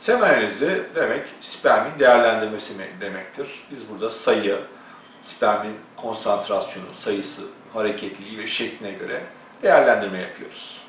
Sem analizi demek spermin değerlendirmesi demektir. Biz burada sayı, spermin konsantrasyonu, sayısı, hareketliliği ve şekline göre değerlendirme yapıyoruz.